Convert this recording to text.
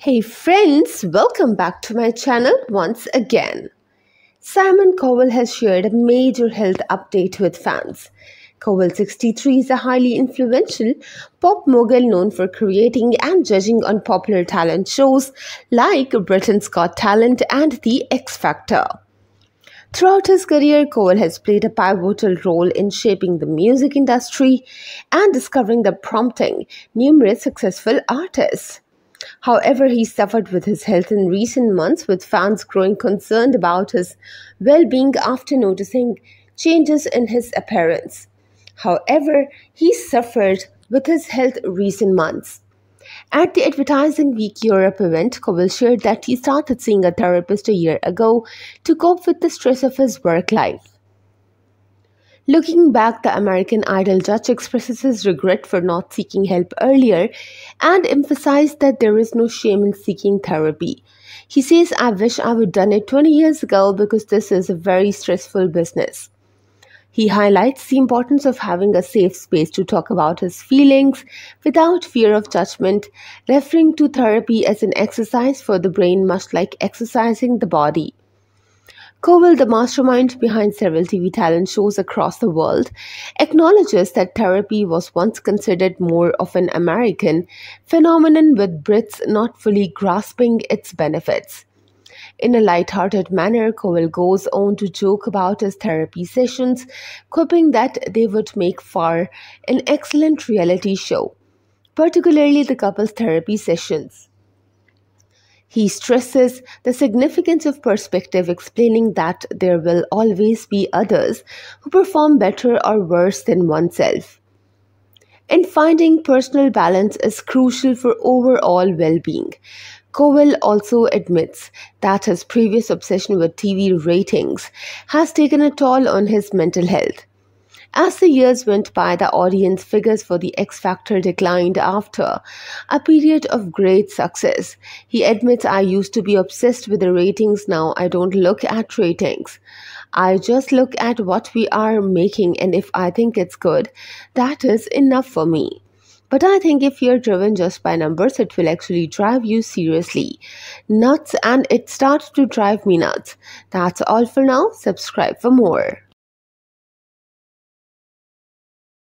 Hey friends, welcome back to my channel once again. Simon Cowell has shared a major health update with fans. Cowell 63 is a highly influential pop mogul known for creating and judging on popular talent shows like Britain's Got Talent and The X Factor. Throughout his career, Cowell has played a pivotal role in shaping the music industry and discovering the prompting numerous successful artists. However, he suffered with his health in recent months, with fans growing concerned about his well being after noticing changes in his appearance. However, he suffered with his health recent months. At the Advertising Week Europe event, Cowell shared that he started seeing a therapist a year ago to cope with the stress of his work life. Looking back, the American Idol judge expresses his regret for not seeking help earlier and emphasized that there is no shame in seeking therapy. He says, I wish I would done it 20 years ago because this is a very stressful business. He highlights the importance of having a safe space to talk about his feelings without fear of judgment, referring to therapy as an exercise for the brain, much like exercising the body. Cowell, the mastermind behind several TV talent shows across the world, acknowledges that therapy was once considered more of an American phenomenon, with Brits not fully grasping its benefits. In a light-hearted manner, Cowell goes on to joke about his therapy sessions, quipping that they would make for an excellent reality show, particularly the couple's therapy sessions. He stresses the significance of perspective, explaining that there will always be others who perform better or worse than oneself. And finding personal balance is crucial for overall well being. Cowell also admits that his previous obsession with TV ratings has taken a toll on his mental health. As the years went by, the audience figures for The X Factor declined after a period of great success. He admits, I used to be obsessed with the ratings, now I don't look at ratings. I just look at what we are making, and if I think it's good, that is enough for me. But I think if you're driven just by numbers, it will actually drive you seriously nuts, and it starts to drive me nuts. That's all for now. Subscribe for more.